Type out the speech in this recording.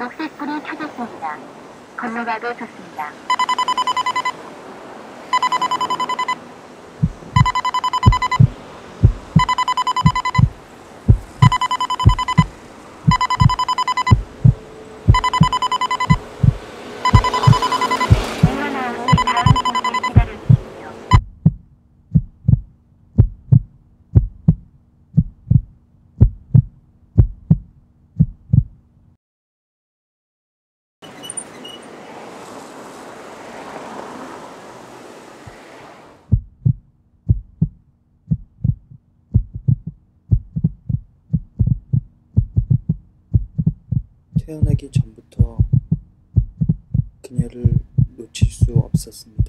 녹색 불이 켜졌습니다. 건너가도 좋습니다. 태어나기 전부터 그녀를 놓칠 수 없었습니다.